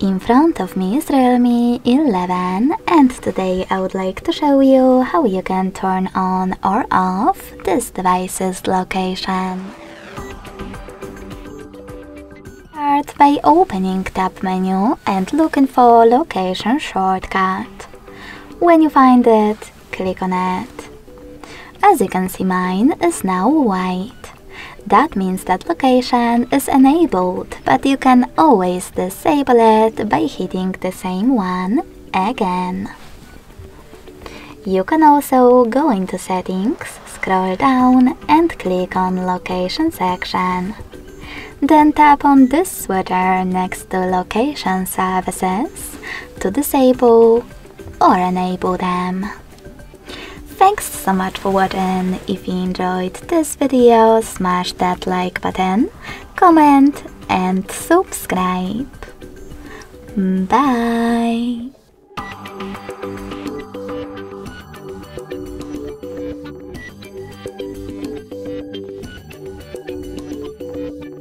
In front of me is Realme 11 and today I would like to show you how you can turn on or off this device's location. Start by opening tab menu and looking for location shortcut. When you find it, click on it. As you can see mine is now white. That means that location is enabled, but you can always disable it by hitting the same one again. You can also go into settings, scroll down and click on location section. Then tap on this switcher next to location services to disable or enable them. Thanks so much for watching. If you enjoyed this video, smash that like button, comment and subscribe. Bye!